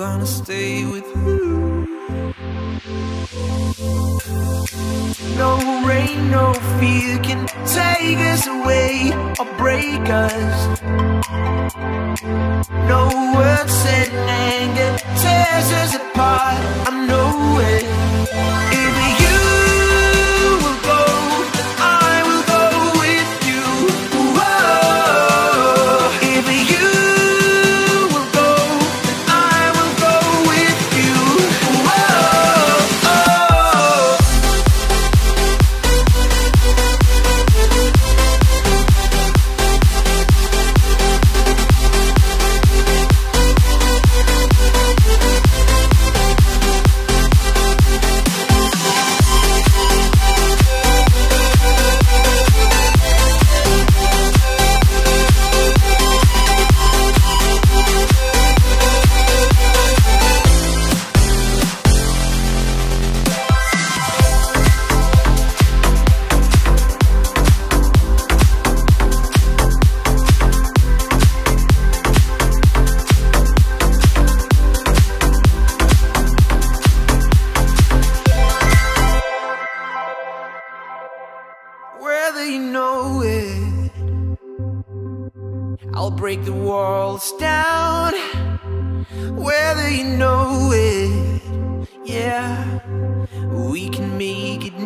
gonna stay with you. No rain, no fear can take us away or break us. Whether you know it. I'll break the walls down, whether you know it. Yeah, we can make it